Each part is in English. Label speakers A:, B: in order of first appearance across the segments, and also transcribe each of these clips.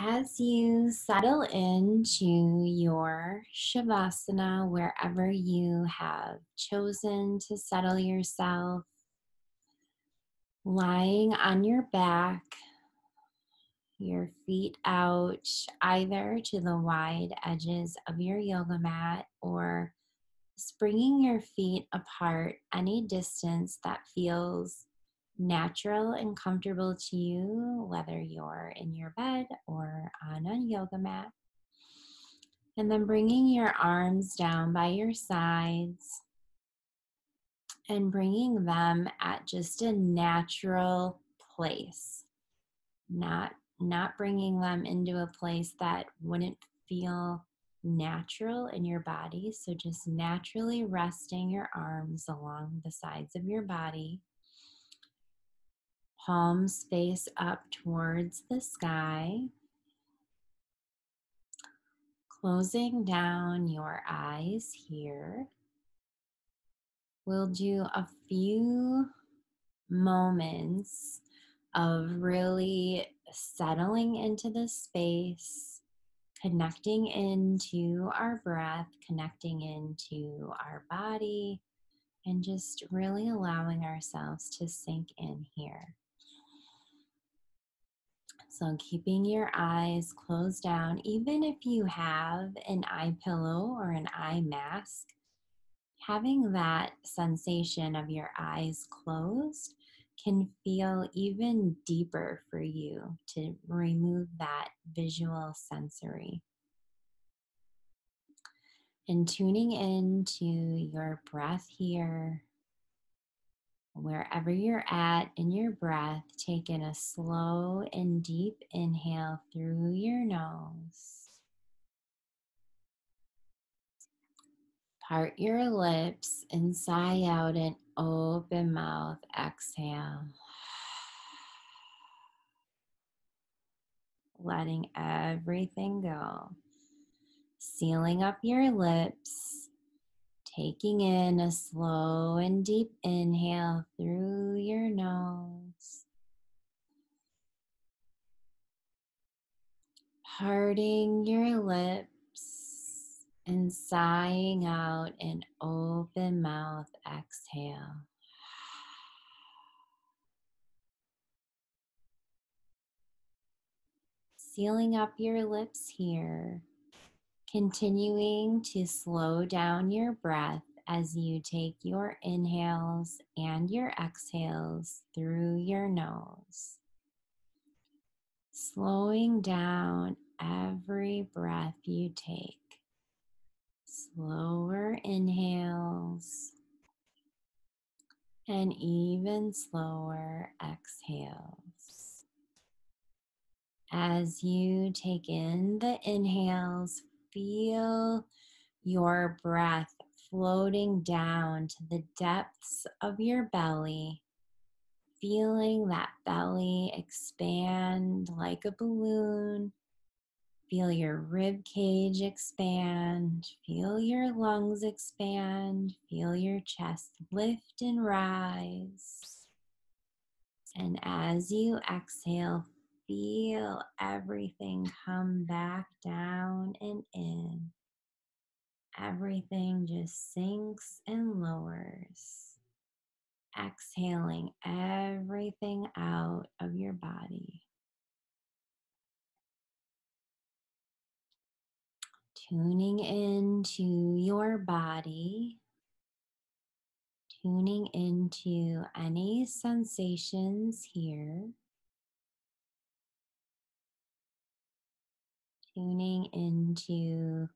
A: as you settle into your Shavasana, wherever you have chosen to settle yourself, lying on your back, your feet out either to the wide edges of your yoga mat or springing your feet apart any distance that feels natural and comfortable to you, whether you're in your bed or on a yoga mat. And then bringing your arms down by your sides and bringing them at just a natural place, not not bringing them into a place that wouldn't feel natural in your body. So just naturally resting your arms along the sides of your body. Palms face up towards the sky. Closing down your eyes here. We'll do a few moments of really settling into the space, connecting into our breath, connecting into our body, and just really allowing ourselves to sink in here. So, keeping your eyes closed down, even if you have an eye pillow or an eye mask, having that sensation of your eyes closed can feel even deeper for you to remove that visual sensory. And tuning into your breath here, wherever you're at in your breath, take in a slow and deep inhale through your nose. Part your lips and sigh out an open mouth. Exhale. Letting everything go. Sealing up your lips. Taking in a slow and deep inhale through your nose. Parting your lips and sighing out an open mouth exhale. Sealing up your lips here, continuing to slow down your breath as you take your inhales and your exhales through your nose. Slowing down every breath you take slower inhales and even slower exhales. As you take in the inhales, feel your breath floating down to the depths of your belly, feeling that belly expand like a balloon Feel your rib cage expand. Feel your lungs expand. Feel your chest lift and rise. And as you exhale, feel everything come back down and in. Everything just sinks and lowers. Exhaling everything out of your body. tuning into your body, tuning into any sensations here, tuning into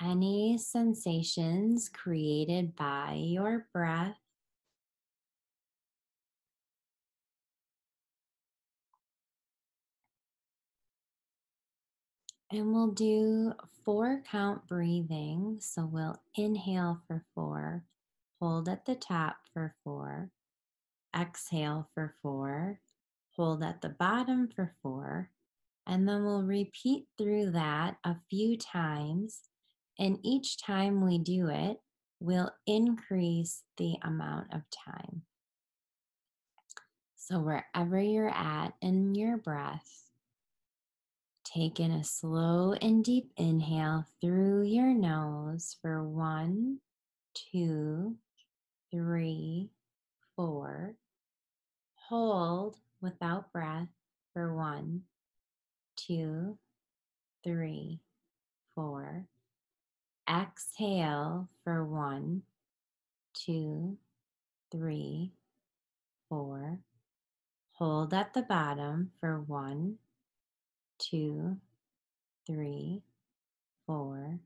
A: any sensations created by your breath. And we'll do four count breathing. So we'll inhale for four, hold at the top for four, exhale for four, hold at the bottom for four, and then we'll repeat through that a few times. And each time we do it, we'll increase the amount of time. So, wherever you're at in your breath, Take in a slow and deep inhale through your nose for one, two, three, four. Hold without breath for one, two, three, four. Exhale for one, two, three, four. Hold at the bottom for one, two, three, four.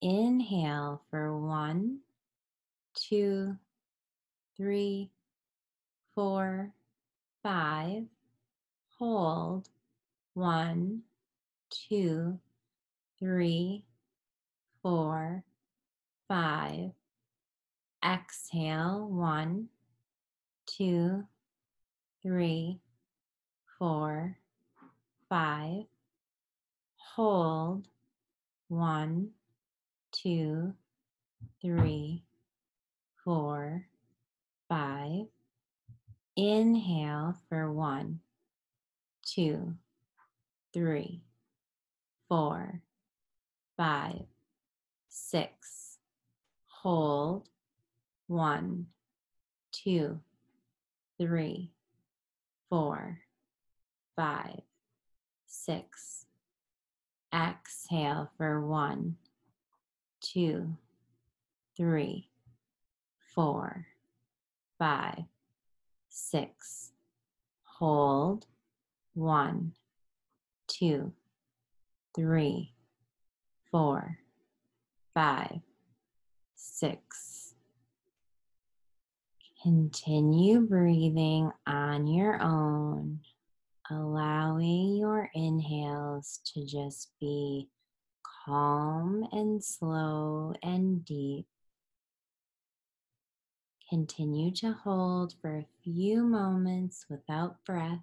A: Inhale for one, two, three, four, five. Hold one, two, three, four, five. Exhale one, two, three, four, five. Hold one, two, three, four, five. Inhale for one, two, three, four, five, six. Hold one, two, three, four, five, six. Exhale for one, two, three, four, five, six. Hold one, two, three, four, five, six. Continue breathing on your own, allowing your inhales to just be calm and slow and deep. Continue to hold for a few moments without breath.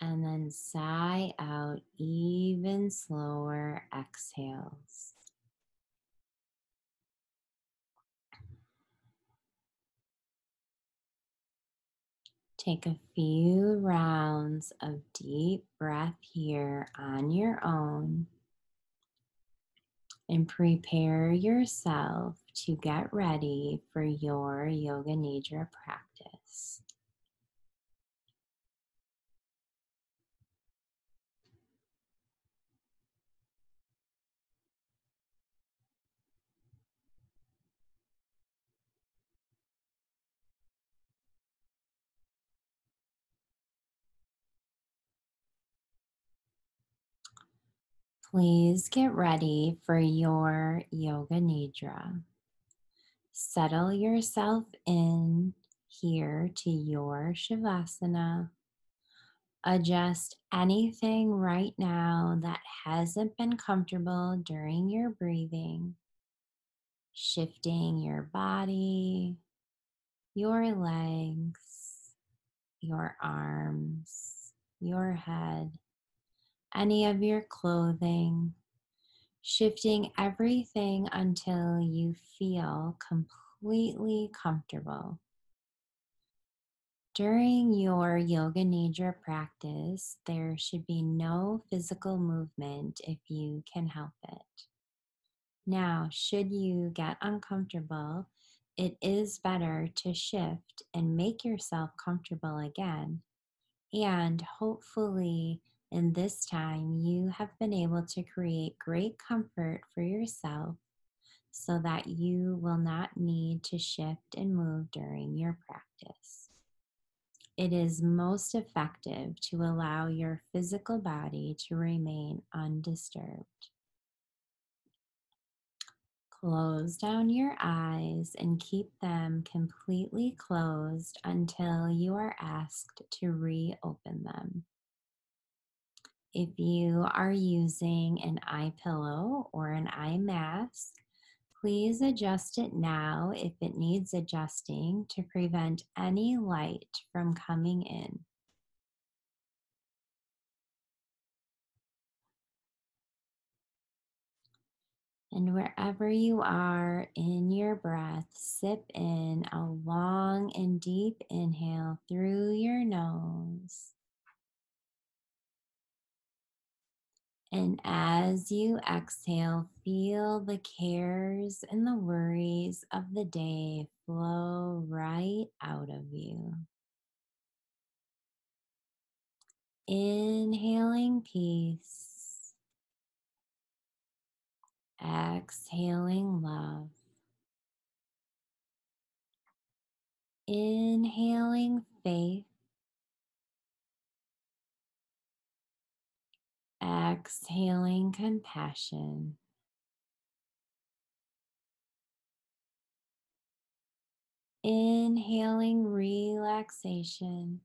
A: And then sigh out even slower exhales. Take a few rounds of deep breath here on your own and prepare yourself to get ready for your Yoga Nidra practice. Please get ready for your Yoga Nidra. Settle yourself in here to your Shavasana. Adjust anything right now that hasn't been comfortable during your breathing. Shifting your body, your legs, your arms, your head any of your clothing, shifting everything until you feel completely comfortable. During your Yoga Nidra practice, there should be no physical movement if you can help it. Now, should you get uncomfortable, it is better to shift and make yourself comfortable again. And hopefully, in this time, you have been able to create great comfort for yourself so that you will not need to shift and move during your practice. It is most effective to allow your physical body to remain undisturbed. Close down your eyes and keep them completely closed until you are asked to reopen them. If you are using an eye pillow or an eye mask, please adjust it now if it needs adjusting to prevent any light from coming in. And wherever you are in your breath, sip in a long and deep inhale through your nose. And as you exhale, feel the cares and the worries of the day flow right out of you. Inhaling peace, exhaling love. Inhaling faith, exhaling compassion. Inhaling relaxation.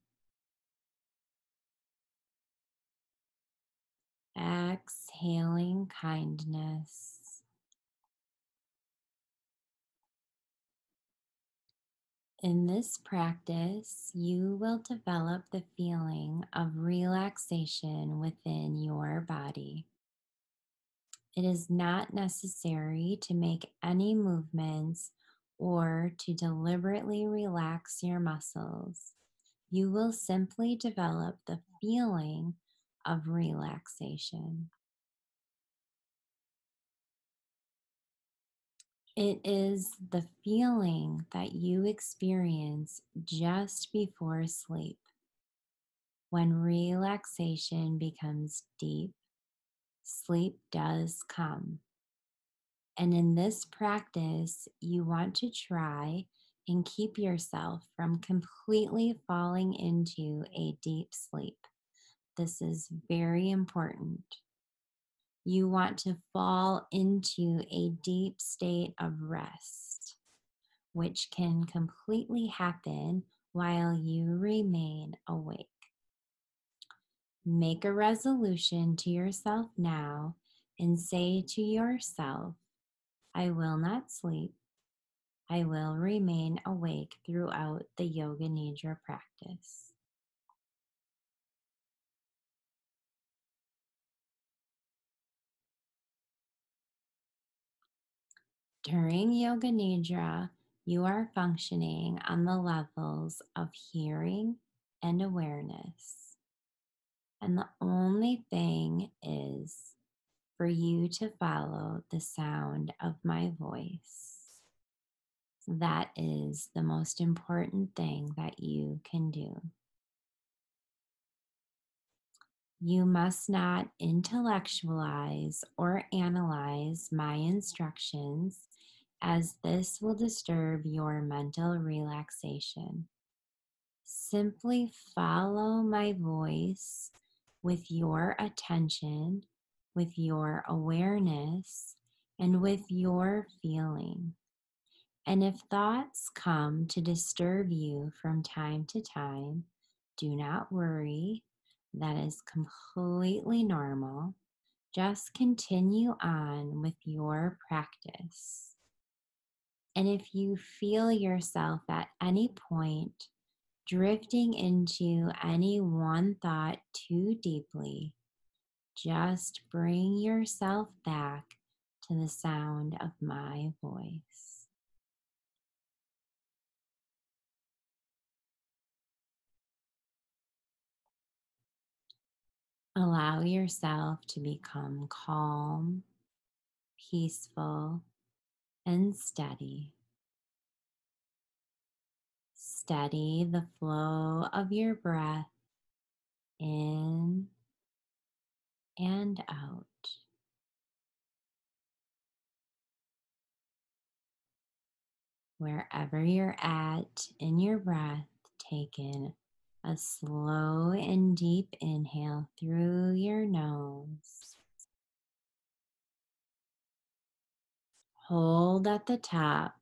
A: Exhaling kindness. In this practice, you will develop the feeling of relaxation within your body. It is not necessary to make any movements or to deliberately relax your muscles. You will simply develop the feeling of relaxation. It is the feeling that you experience just before sleep when relaxation becomes deep sleep does come. And in this practice, you want to try and keep yourself from completely falling into a deep sleep. This is very important. You want to fall into a deep state of rest, which can completely happen while you remain awake. Make a resolution to yourself now and say to yourself, I will not sleep. I will remain awake throughout the Yoga Nidra practice. During Yoga Nidra, you are functioning on the levels of hearing and awareness. And the only thing is for you to follow the sound of my voice. That is the most important thing that you can do. You must not intellectualize or analyze my instructions, as this will disturb your mental relaxation. Simply follow my voice with your attention, with your awareness, and with your feeling. And if thoughts come to disturb you from time to time, do not worry. That is completely normal. Just continue on with your practice. And if you feel yourself at any point drifting into any one thought too deeply, just bring yourself back to the sound of my voice. Allow yourself to become calm, peaceful, and steady. Steady the flow of your breath in and out. Wherever you're at in your breath, take in a slow and deep inhale through your nose. Hold at the top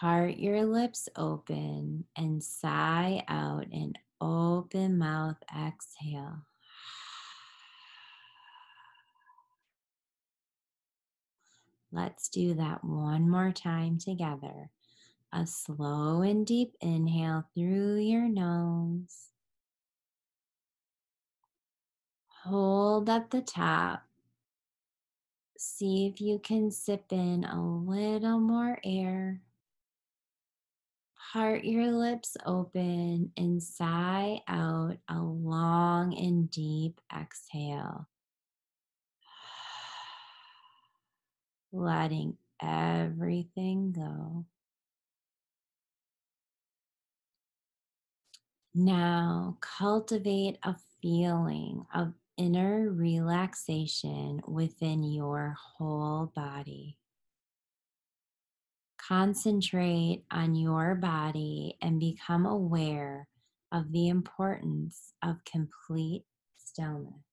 A: Part your lips open and sigh out an open mouth exhale. Let's do that one more time together. A slow and deep inhale through your nose. Hold at the top see if you can sip in a little more air. Part your lips open and sigh out a long and deep exhale, letting everything go. Now cultivate a feeling of inner relaxation within your whole body. Concentrate on your body and become aware of the importance of complete stillness.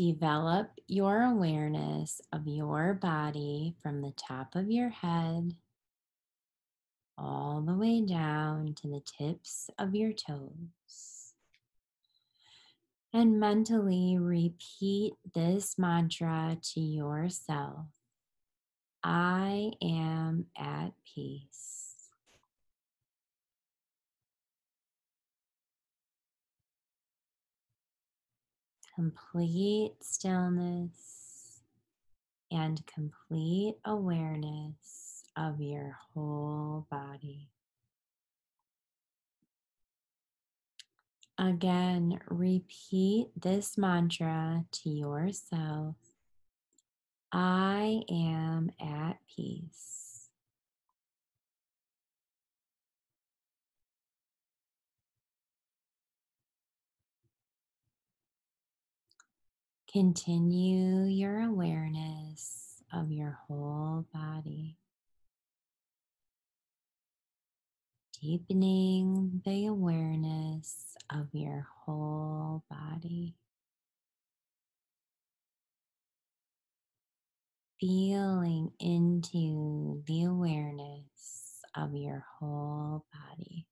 A: Develop your awareness of your body from the top of your head all the way down to the tips of your toes. And mentally repeat this mantra to yourself I am at peace. Complete stillness and complete awareness of your whole body. Again, repeat this mantra to yourself I am at peace. Continue your awareness of your whole body, deepening the awareness of your whole body. Feeling into the awareness of your whole body.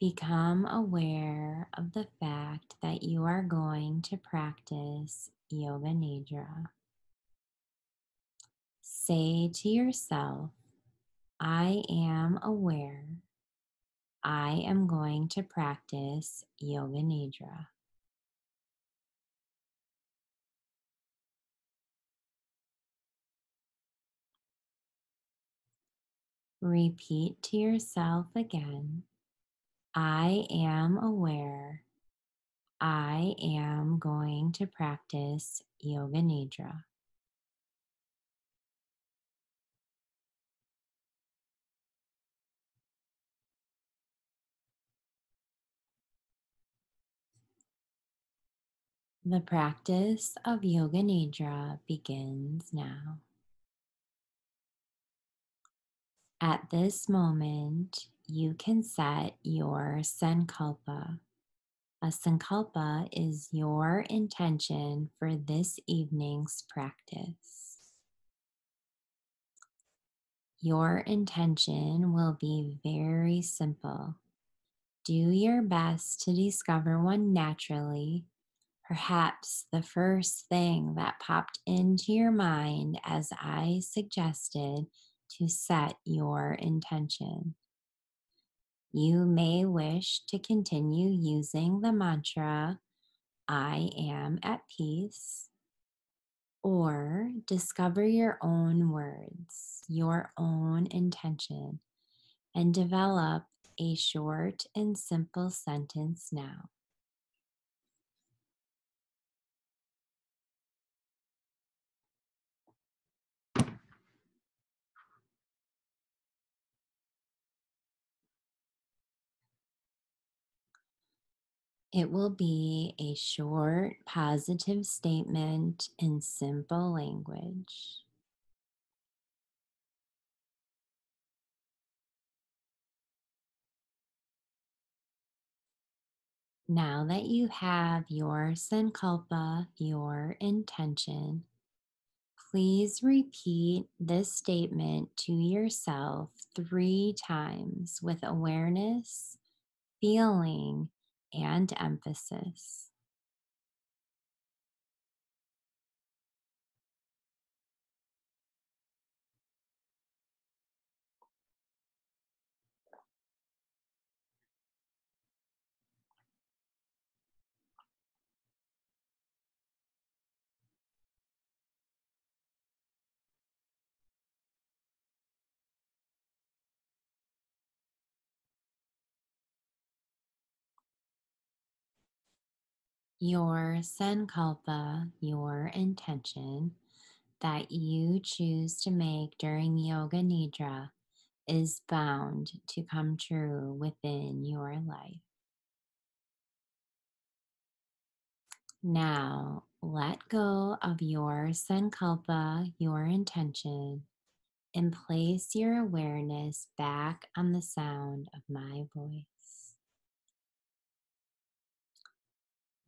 A: Become aware of the fact that you are going to practice Yoga Nidra. Say to yourself, I am aware I am going to practice Yoga Nidra. Repeat to yourself again I am aware I am going to practice Yoga Nidra. The practice of Yoga Nidra begins now. At this moment, you can set your sankalpa. A sankalpa is your intention for this evening's practice. Your intention will be very simple. Do your best to discover one naturally, perhaps the first thing that popped into your mind as I suggested to set your intention. You may wish to continue using the mantra, I am at peace, or discover your own words, your own intention, and develop a short and simple sentence now. It will be a short, positive statement in simple language. Now that you have your sankalpa, your intention, please repeat this statement to yourself three times with awareness, feeling, and emphasis. Your sankalpa, your intention that you choose to make during Yoga Nidra is bound to come true within your life. Now, let go of your sankalpa, your intention, and place your awareness back on the sound of my voice.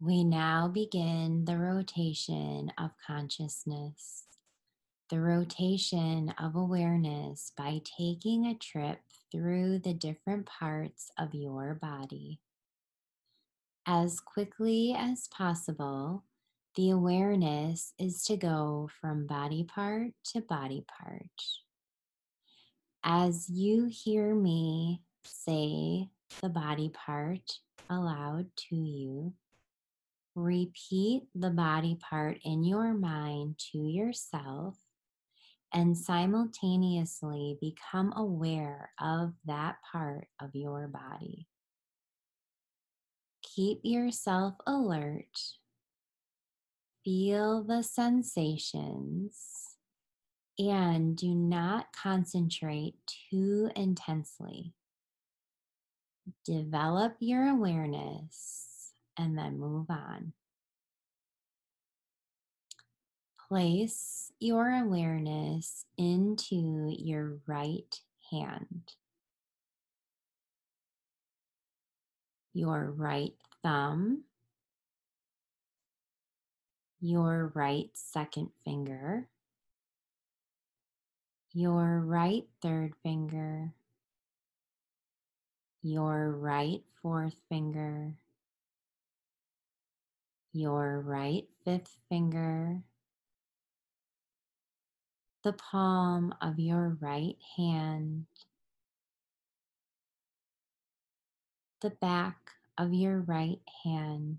A: We now begin the rotation of consciousness, the rotation of awareness by taking a trip through the different parts of your body. As quickly as possible, the awareness is to go from body part to body part. As you hear me say the body part aloud to you, repeat the body part in your mind to yourself and simultaneously become aware of that part of your body. Keep yourself alert. Feel the sensations and do not concentrate too intensely. Develop your awareness and then move on. Place your awareness into your right hand. your right thumb, your right second finger, your right third finger, your right fourth finger, your right fifth finger, the palm of your right hand, the back of your right hand,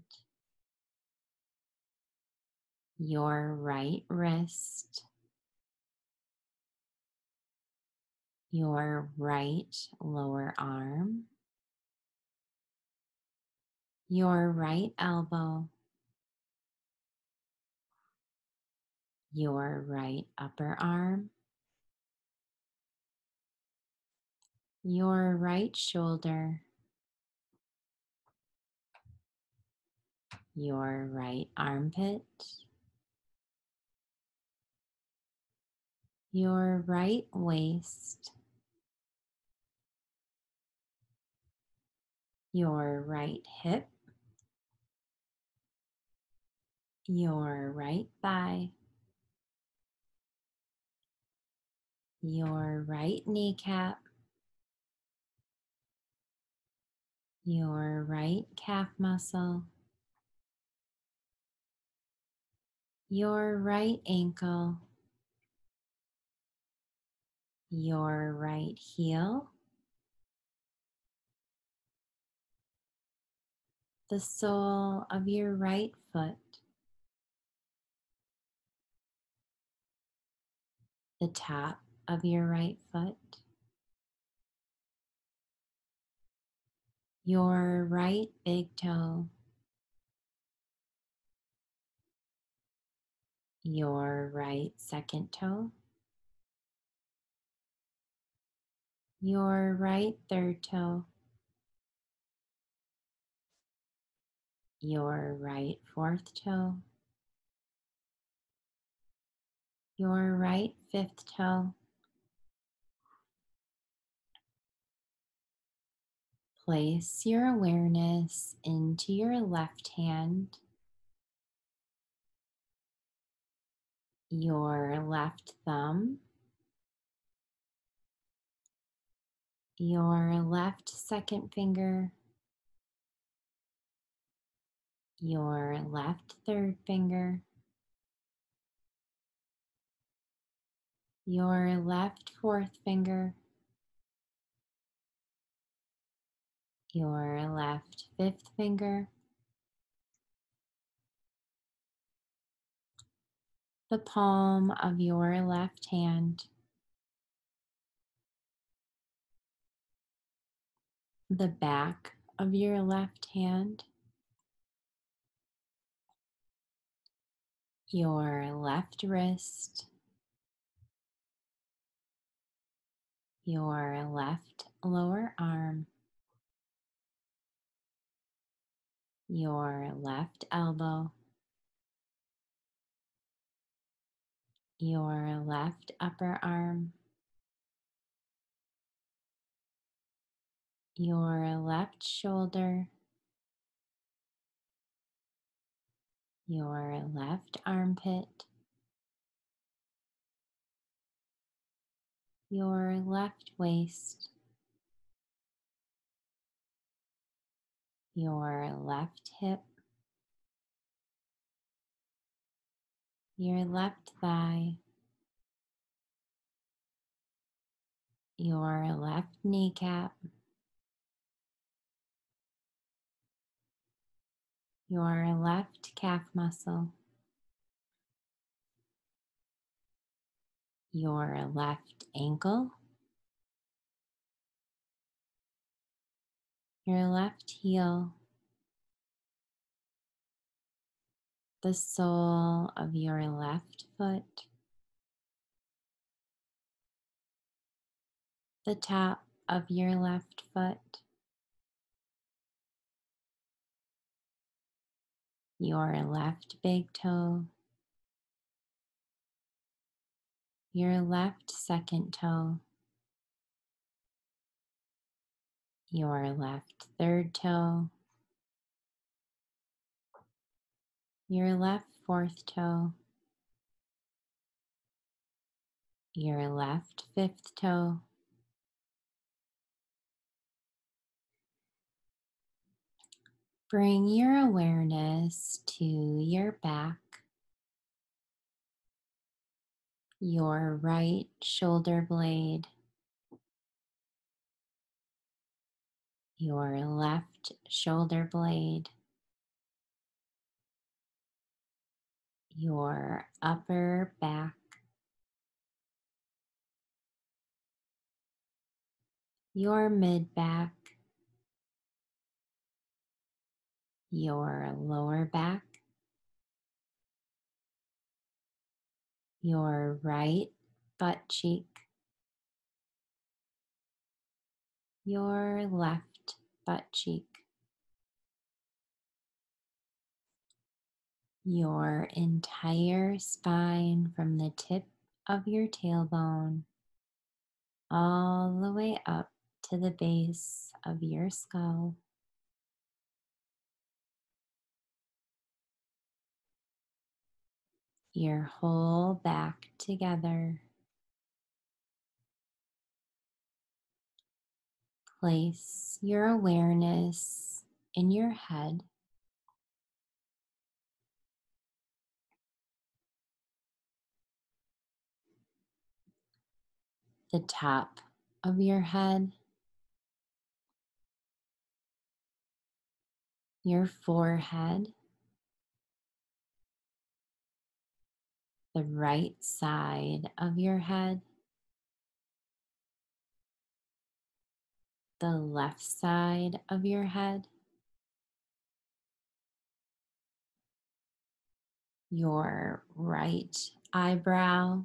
A: your right wrist, your right lower arm, your right elbow, your right upper arm, your right shoulder, your right armpit, your right waist, your right hip, your right thigh, your right kneecap, your right calf muscle, your right ankle, your right heel, the sole of your right foot, the top of your right foot, your right big toe, your right second toe, your right third toe, your right fourth toe, your right fifth toe, place your awareness into your left hand, your left thumb, your left second finger, your left third finger, your left fourth finger, your left fifth finger, the palm of your left hand, the back of your left hand, your left wrist, your left lower arm, your left elbow, your left upper arm, your left shoulder, your left armpit, your left waist, your left hip, your left thigh, your left kneecap, your left calf muscle, your left ankle, your left heel, the sole of your left foot, the top of your left foot, your left big toe, your left second toe, your left third toe, your left fourth toe, your left fifth toe, Bring your awareness to your back, your right shoulder blade, your left shoulder blade, your upper back, your mid back, your lower back, your right butt cheek, your left butt cheek, your entire spine from the tip of your tailbone all the way up to the base of your skull. your whole back together. Place your awareness in your head. The top of your head, your forehead, the right side of your head, the left side of your head, your right eyebrow,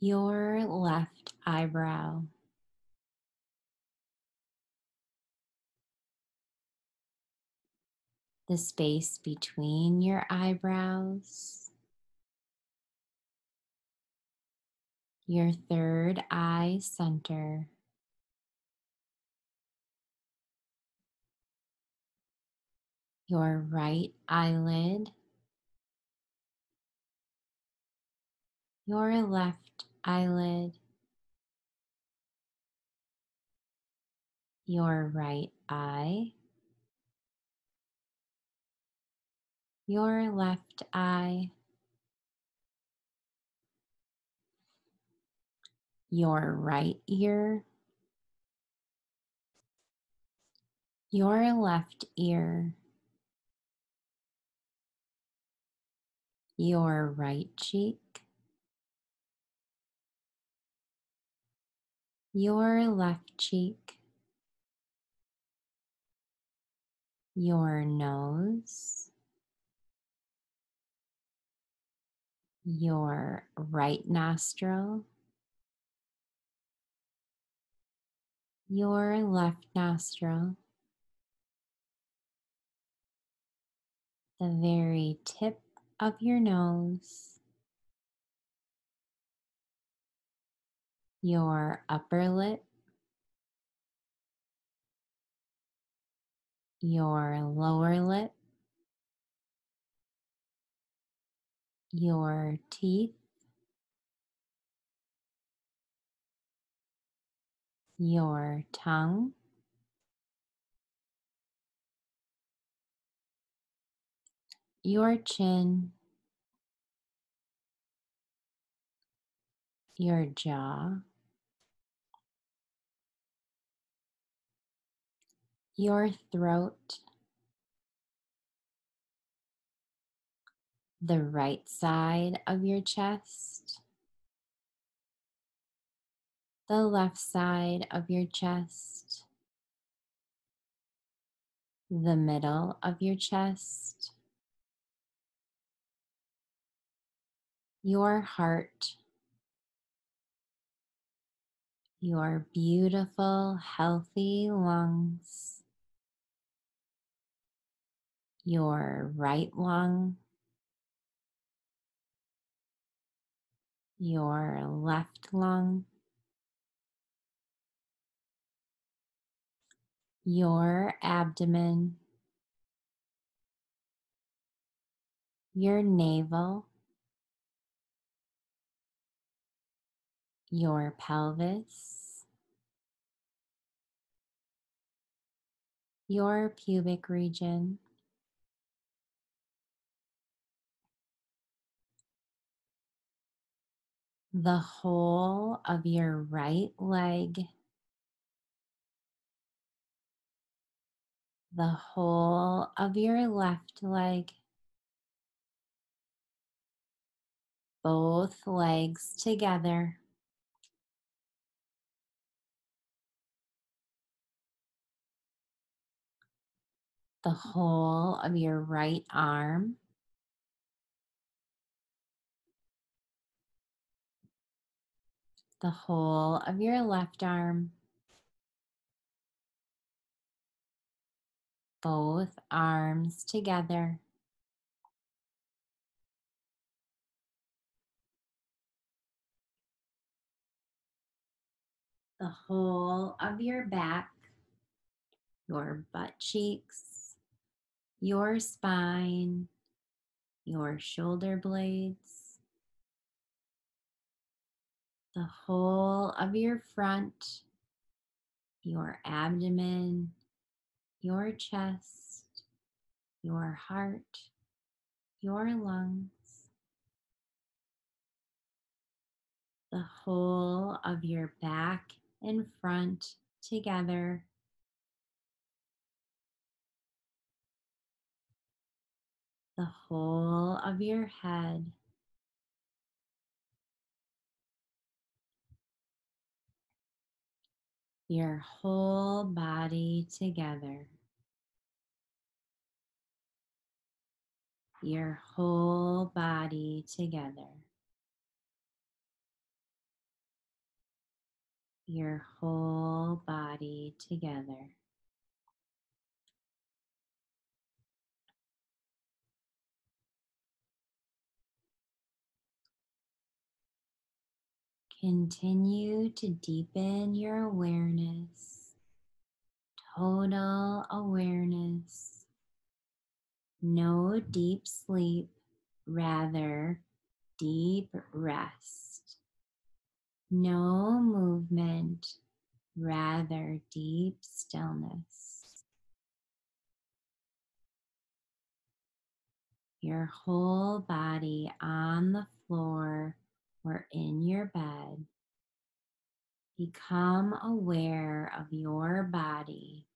A: your left eyebrow. the space between your eyebrows, your third eye center. Your right eyelid, your left eyelid, your right eye, your left eye, your right ear, your left ear, your right cheek, your left cheek, your nose, your right nostril, your left nostril, the very tip of your nose, your upper lip, your lower lip, your teeth, your tongue, your chin, your jaw, your throat, the right side of your chest, the left side of your chest, the middle of your chest, your heart, your beautiful, healthy lungs, your right lung, your left lung, your abdomen, your navel, your pelvis, your pubic region, the whole of your right leg, the whole of your left leg, both legs together. The whole of your right arm, the whole of your left arm, both arms together. The whole of your back, your butt cheeks, your spine, your shoulder blades, the whole of your front, your abdomen, your chest, your heart, your lungs, the whole of your back and front together. The whole of your head, your whole body together. Your whole body together. Your whole body together. Continue to deepen your awareness, total awareness. No deep sleep, rather deep rest. No movement, rather deep stillness. Your whole body on the floor or in your bed. Become aware of your body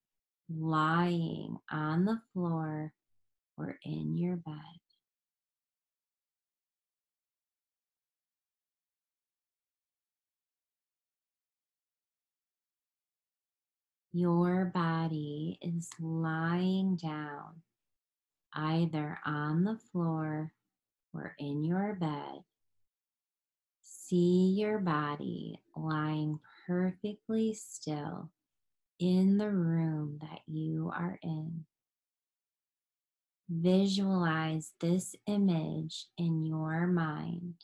A: lying on the floor or in your bed. Your body is lying down either on the floor or in your bed. See your body lying perfectly still in the room that you are in. Visualize this image in your mind,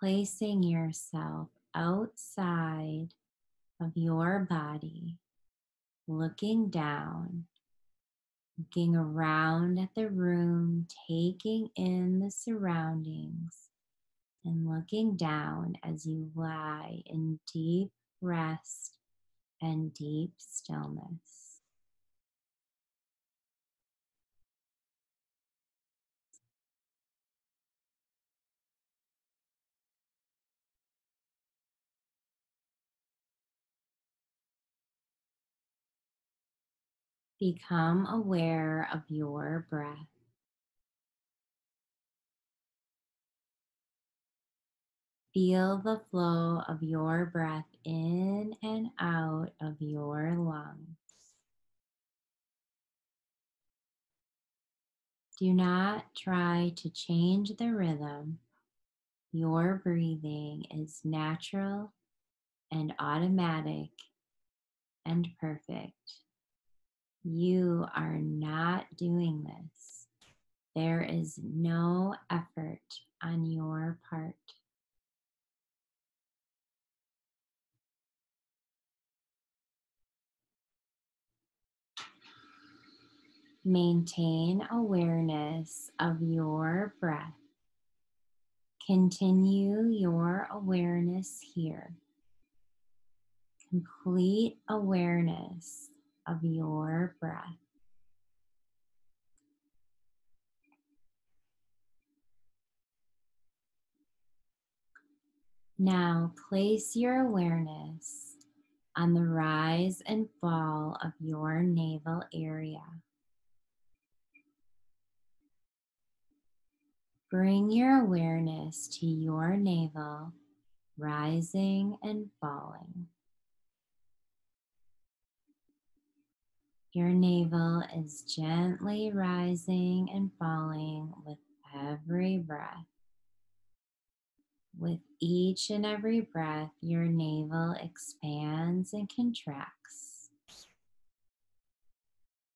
A: placing yourself outside of your body, looking down, looking around at the room, taking in the surroundings, and looking down as you lie in deep rest and deep stillness. Become aware of your breath. Feel the flow of your breath in and out of your lungs. Do not try to change the rhythm. Your breathing is natural and automatic and perfect. You are not doing this. There is no effort on your part. Maintain awareness of your breath. Continue your awareness here. Complete awareness of your breath. Now place your awareness on the rise and fall of your navel area. Bring your awareness to your navel, rising and falling. Your navel is gently rising and falling with every breath. With each and every breath, your navel expands and contracts.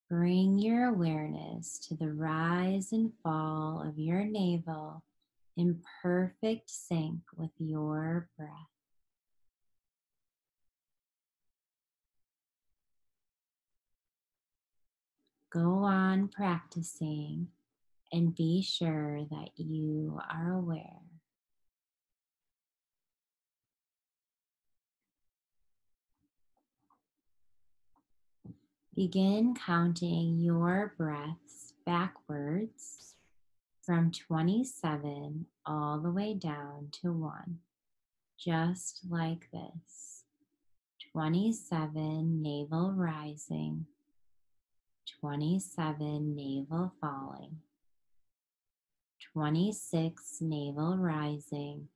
A: Bring your awareness to the rise and fall of your navel in perfect sync with your breath. Go on practicing and be sure that you are aware. Begin counting your breaths backwards from 27 all the way down to 1, just like this. 27 navel rising, 27 navel falling, 26 navel rising,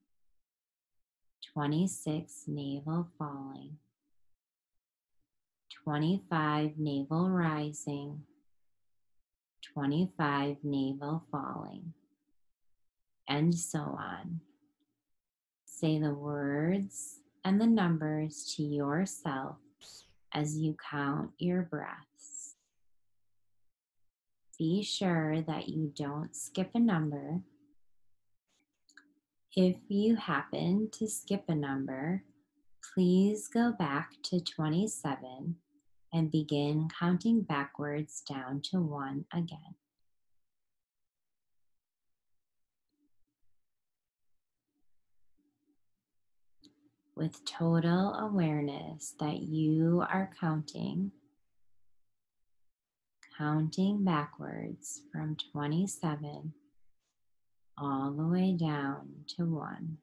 A: 26 navel falling. 25 navel rising, 25 navel falling, and so on. Say the words and the numbers to yourself as you count your breaths. Be sure that you don't skip a number. If you happen to skip a number, please go back to 27 and begin counting backwards down to one again. With total awareness that you are counting, counting backwards from 27 all the way down to 1.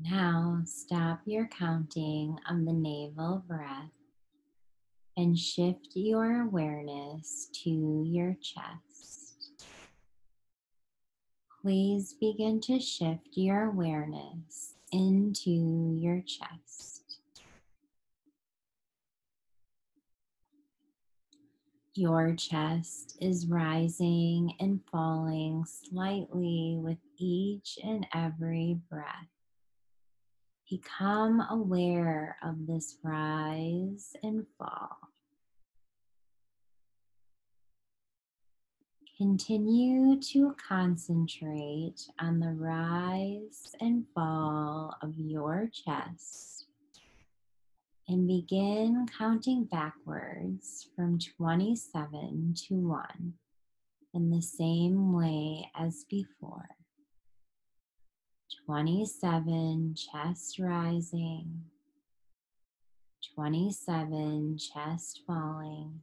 A: Now stop your counting of the navel breath and shift your awareness to your chest. Please begin to shift your awareness into your chest. Your chest is rising and falling slightly with each and every breath. Become aware of this rise and fall. Continue to concentrate on the rise and fall of your chest and begin counting backwards from 27 to 1 in the same way as before. 27 chest rising, 27 chest falling,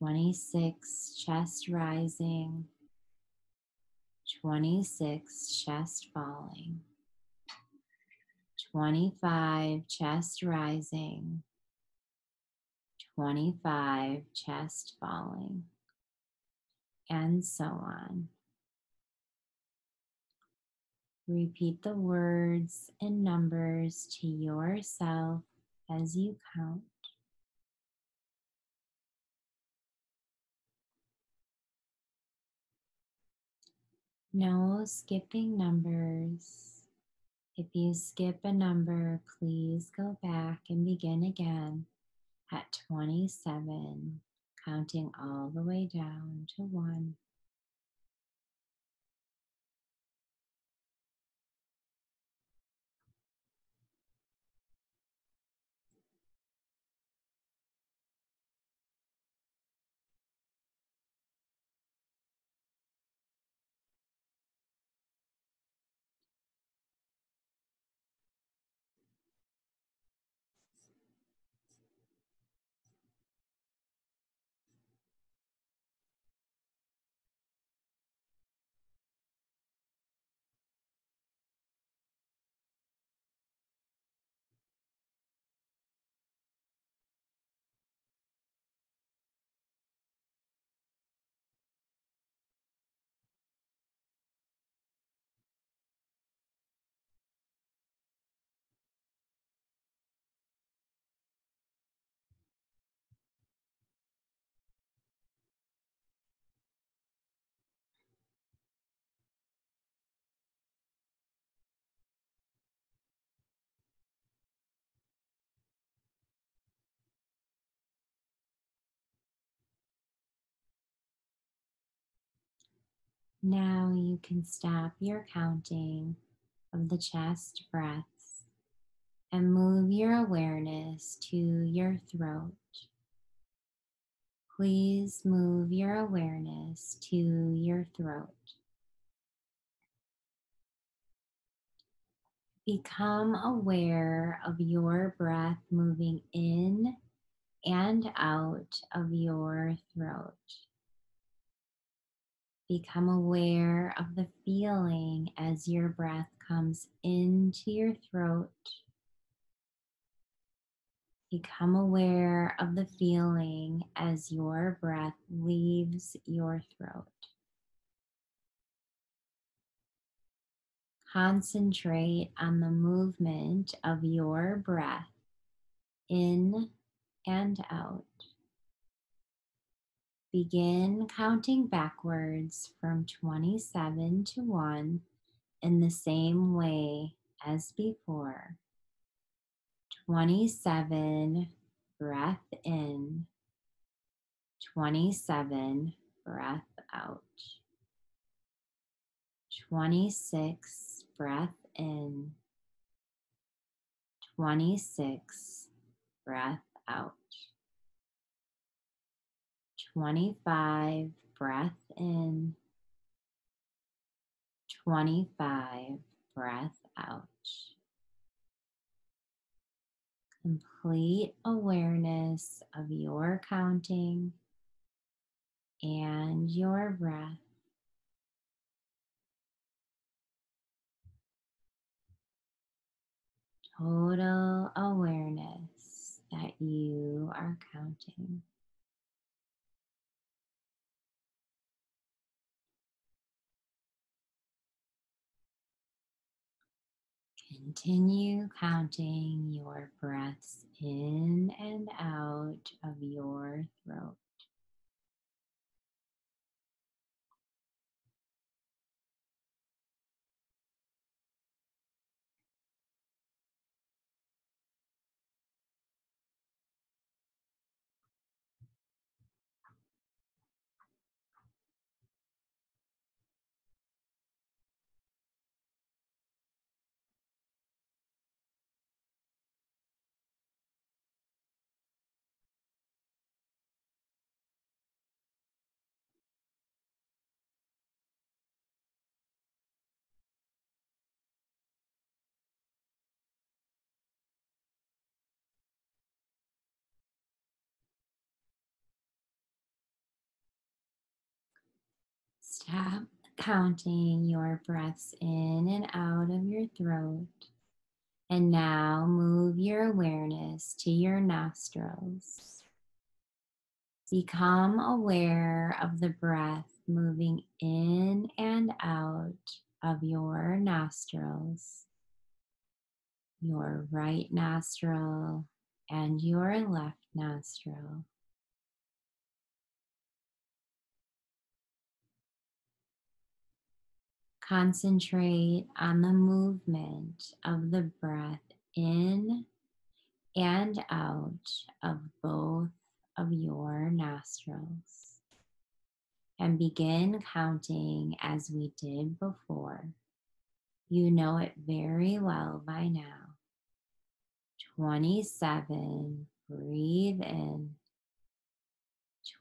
A: 26 chest rising, 26 chest falling, 25 chest rising, 25 chest falling, and so on. Repeat the words and numbers to yourself as you count. No skipping numbers. If you skip a number, please go back and begin again at 27, counting all the way down to 1. Now you can stop your counting of the chest breaths and move your awareness to your throat. Please move your awareness to your throat. Become aware of your breath moving in and out of your throat. Become aware of the feeling as your breath comes into your throat. Become aware of the feeling as your breath leaves your throat. Concentrate on the movement of your breath in and out. Begin counting backwards from 27 to 1 in the same way as before. 27, breath in, 27, breath out. 26, breath in, 26, breath out. 25, breath in, 25, breath out. Complete awareness of your counting and your breath. total awareness that you are counting. Continue counting your breaths in and out of your throat. Stop counting your breaths in and out of your throat. And now move your awareness to your nostrils. Become aware of the breath moving in and out of your nostrils, your right nostril and your left nostril. Concentrate on the movement of the breath in and out of both of your nostrils. And begin counting as we did before. You know it very well by now. 27, breathe in.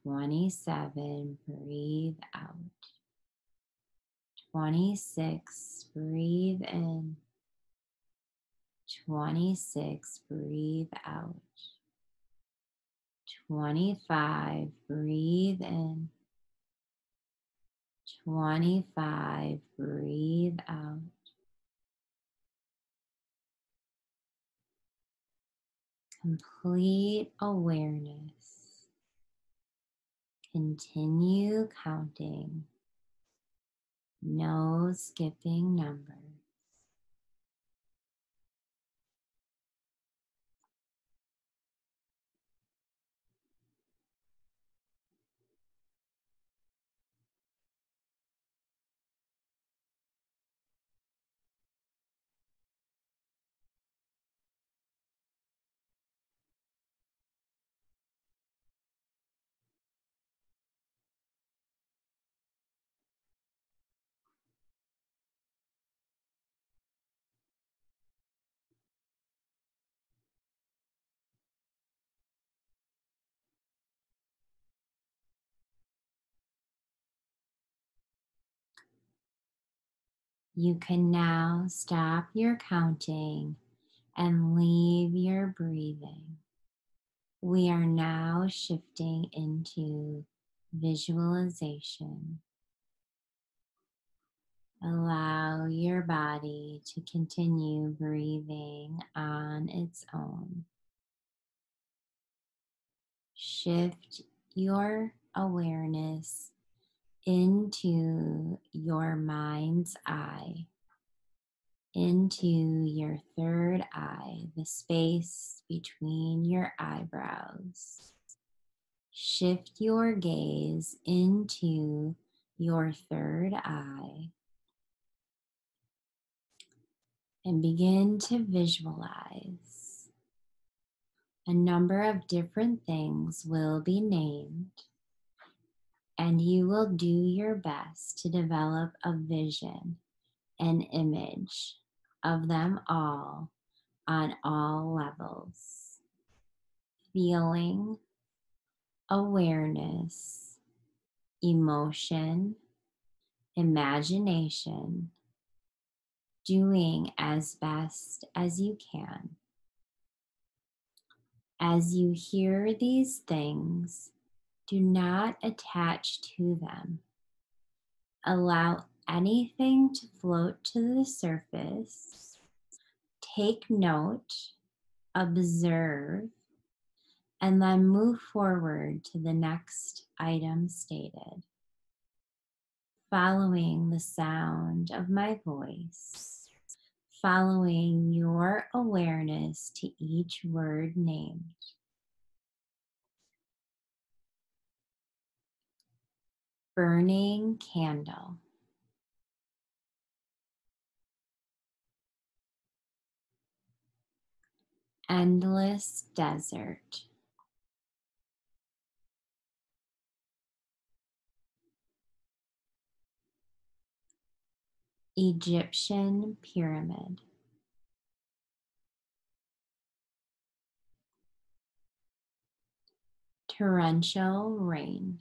A: 27, breathe out. 26, breathe in. 26, breathe out. 25, breathe in. 25, breathe out. Complete awareness. Continue counting. No skipping numbers. You can now stop your counting and leave your breathing. We are now shifting into visualization. Allow your body to continue breathing on its own. Shift your awareness into your mind's eye, into your third eye, the space between your eyebrows. Shift your gaze into your third eye and begin to visualize. A number of different things will be named and you will do your best to develop a vision, an image of them all on all levels. Feeling, awareness, emotion, imagination, doing as best as you can. As you hear these things, do not attach to them. Allow anything to float to the surface. take note, observe, and then move forward to the next item stated. Following the sound of my voice, following your awareness to each word named. Burning candle. Endless desert. Egyptian pyramid. Torrential rain.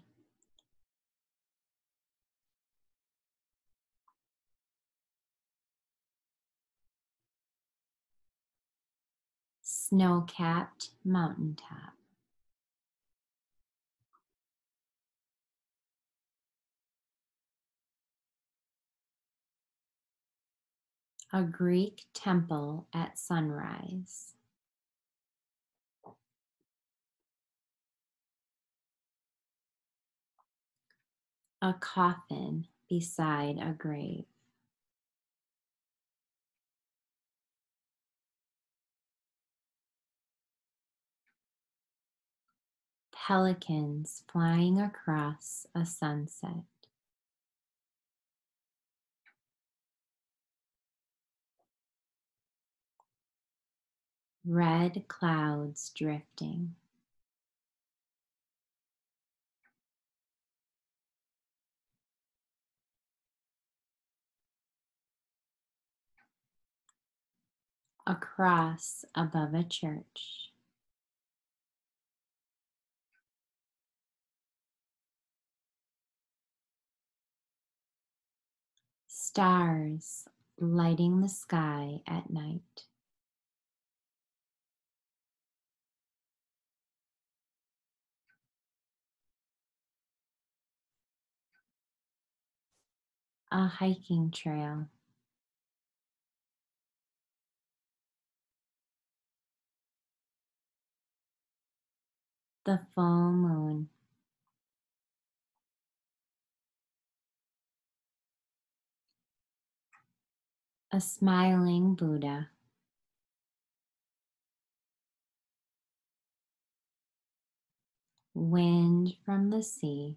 A: Snow-capped mountaintop. A Greek temple at sunrise. A coffin beside a grave. Pelicans flying across a sunset. Red clouds drifting. A cross above a church. Stars lighting the sky at night. A hiking trail. The full moon. A smiling Buddha. Wind from the sea.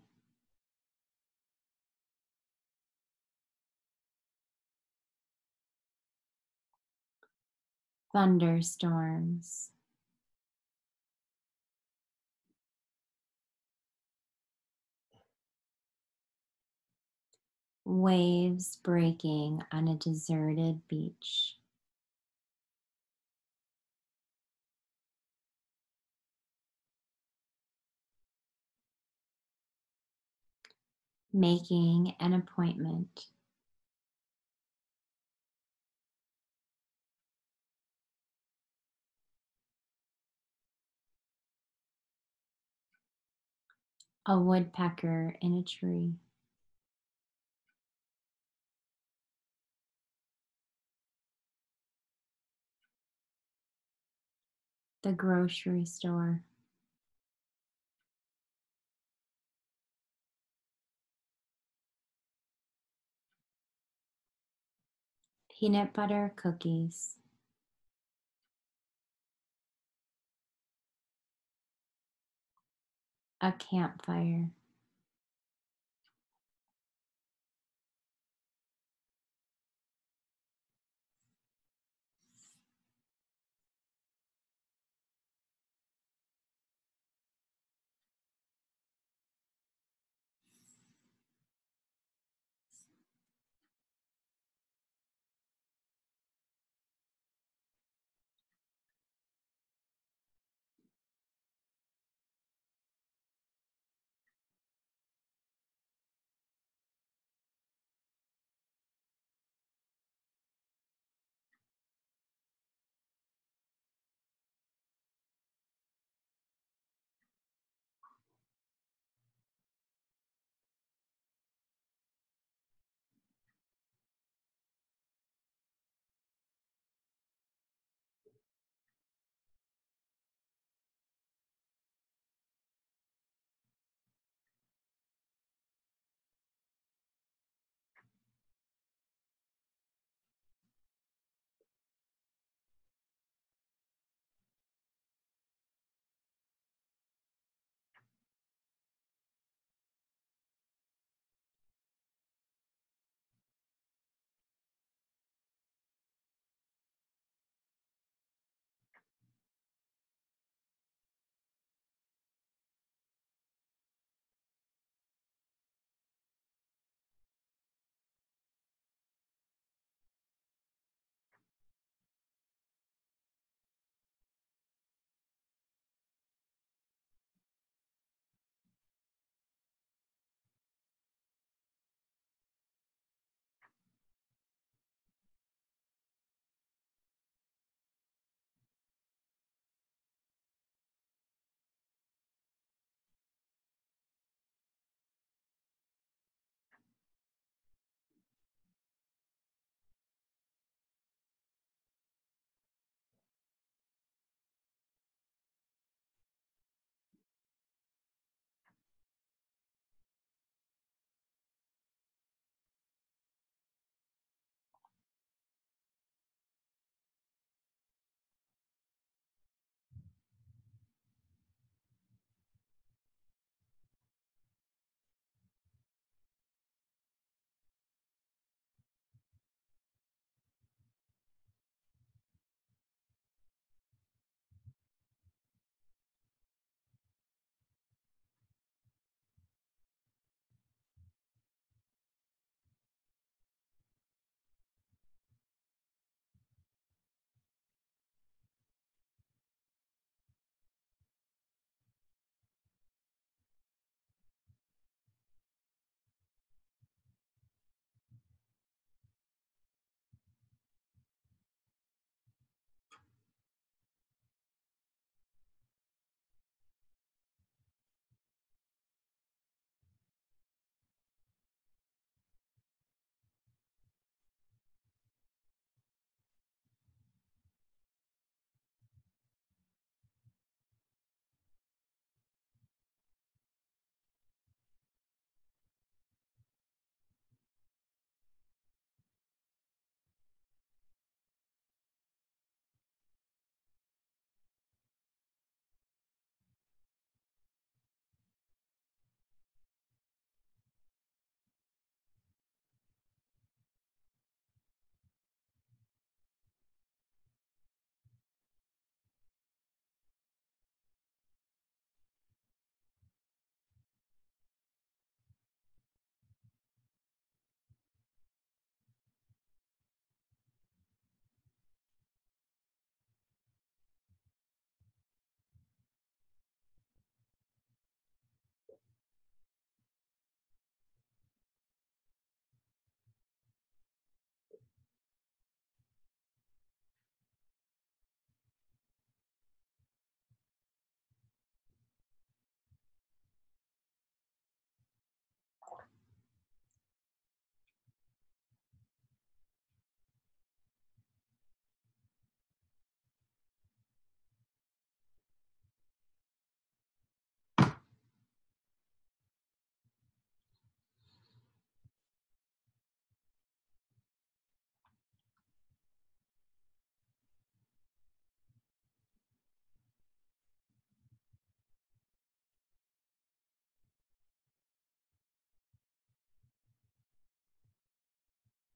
A: Thunderstorms. Waves breaking on a deserted beach. Making an appointment. A woodpecker in a tree. The grocery store. Peanut butter cookies. A campfire.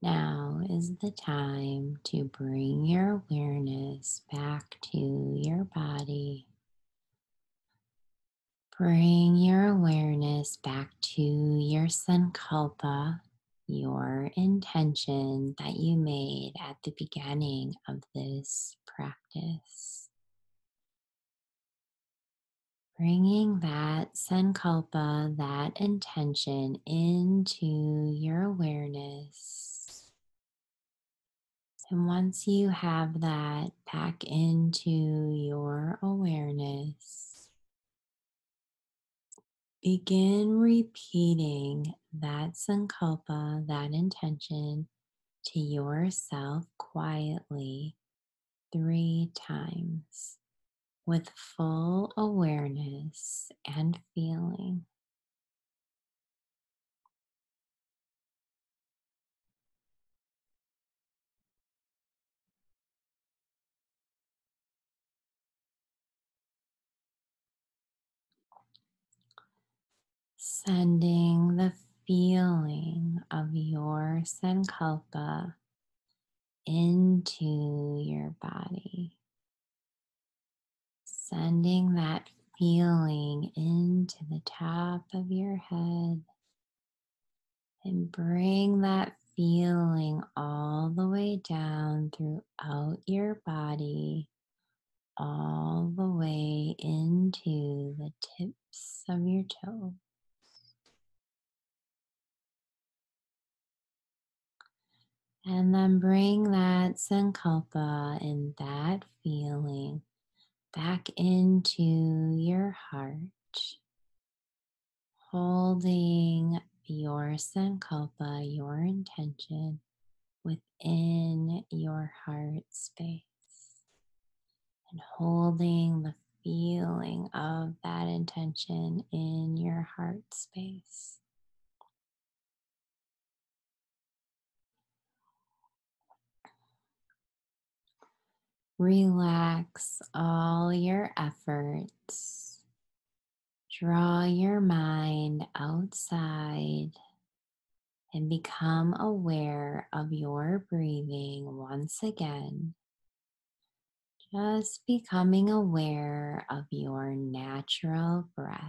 A: Now is the time to bring your awareness back to your body. Bring your awareness back to your sankalpa, your intention that you made at the beginning of this practice. Bringing that sankalpa, that intention into your awareness. And once you have that back into your awareness, begin repeating that sankalpa, that intention to yourself quietly three times with full awareness and feeling. Sending the feeling of your sankalpa into your body. Sending that feeling into the top of your head and bring that feeling all the way down throughout your body, all the way into the tips of your toes. And then bring that sankalpa and that feeling back into your heart, holding your sankalpa, your intention within your heart space, and holding the feeling of that intention in your heart space. Relax all your efforts. Draw your mind outside and become aware of your breathing once again. Just becoming aware of your natural breath.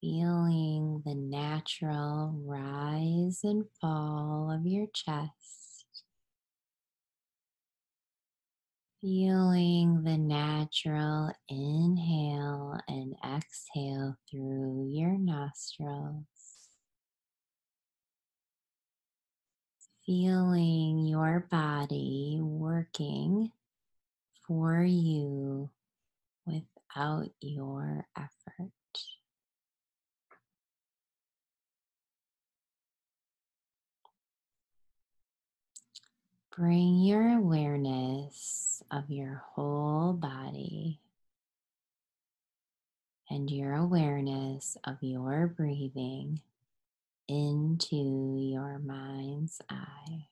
A: Feeling the natural rise and fall of your chest. Feeling the natural inhale and exhale through your nostrils. Feeling your body working for you without your effort. Bring your awareness of your whole body and your awareness of your breathing into your mind's eye.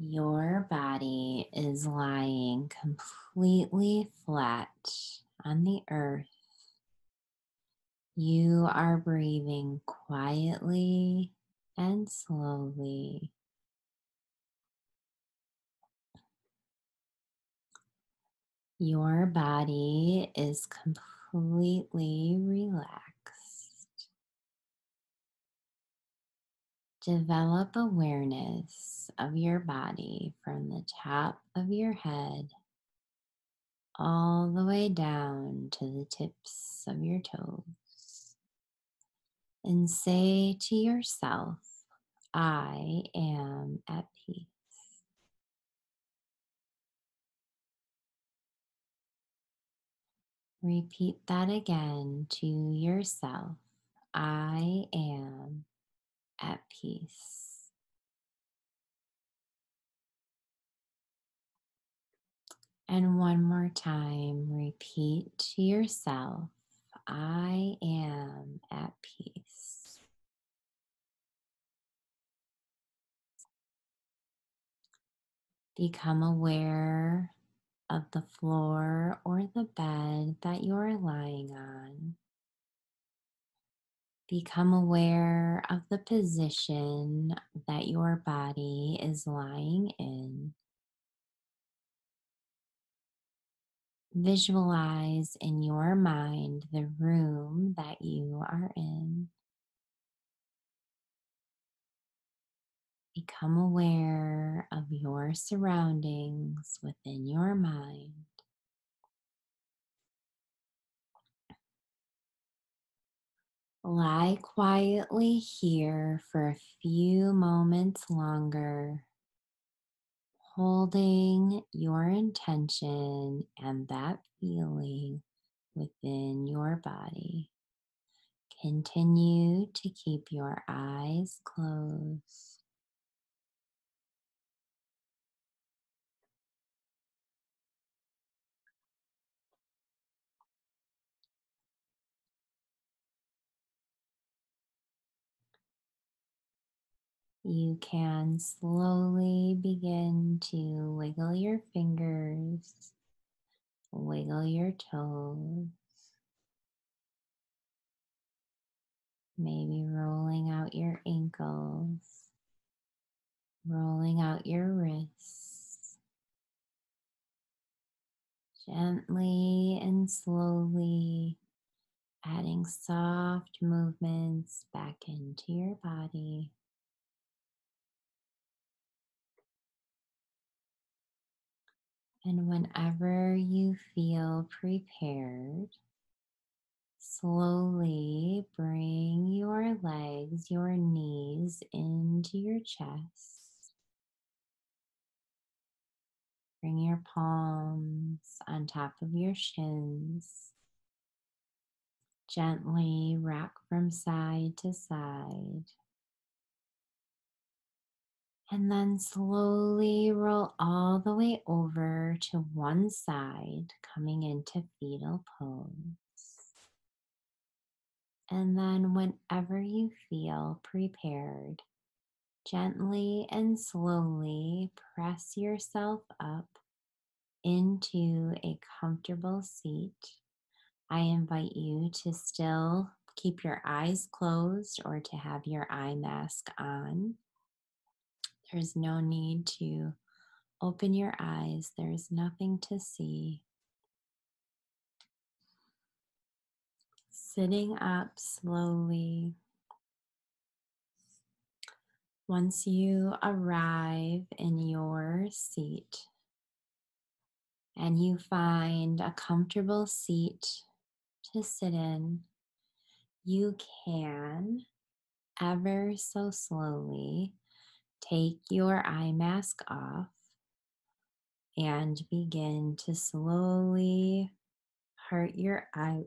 A: Your body is lying completely flat on the earth. You are breathing quietly and slowly. Your body is completely relaxed. Develop awareness of your body from the top of your head all the way down to the tips of your toes. And say to yourself, I am at peace. Repeat that again to yourself. I am at peace. And one more time, repeat to yourself. I am at peace. Become aware of the floor or the bed that you're lying on. Become aware of the position that your body is lying in. Visualize in your mind the room that you are in. Become aware of your surroundings within your mind. Lie quietly here for a few moments longer, holding your intention and that feeling within your body. Continue to keep your eyes closed. You can slowly begin to wiggle your fingers, wiggle your toes, maybe rolling out your ankles, rolling out your wrists. Gently and slowly adding soft movements back into your body. And whenever you feel prepared, slowly bring your legs, your knees into your chest. Bring your palms on top of your shins. Gently rock from side to side. And then slowly roll all the way over to one side, coming into fetal pose. And then, whenever you feel prepared, gently and slowly press yourself up into a comfortable seat. I invite you to still keep your eyes closed or to have your eye mask on. There's no need to open your eyes, there's nothing to see. Sitting up slowly. Once you arrive in your seat and you find a comfortable seat to sit in, you can ever so slowly take your eye mask off and begin to slowly part your eye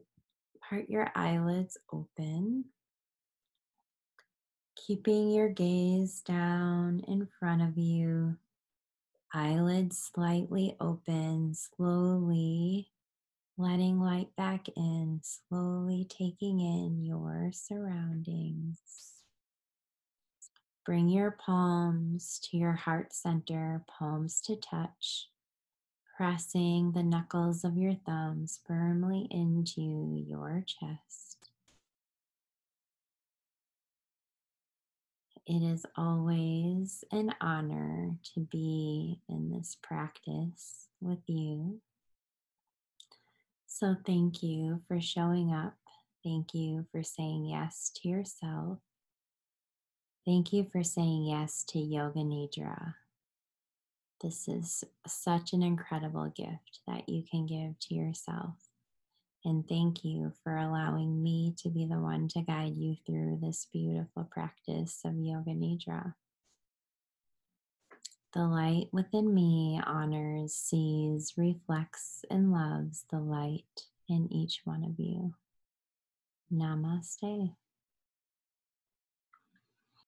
A: part your eyelids open. Keeping your gaze down in front of you eyelids slightly open slowly letting light back in slowly taking in your surroundings Bring your palms to your heart center, palms to touch, pressing the knuckles of your thumbs firmly into your chest. It is always an honor to be in this practice with you. So, thank you for showing up. Thank you for saying yes to yourself. Thank you for saying yes to Yoga Nidra. This is such an incredible gift that you can give to yourself. And thank you for allowing me to be the one to guide you through this beautiful practice of Yoga Nidra. The light within me honors, sees, reflects, and loves the light in each one of you. Namaste.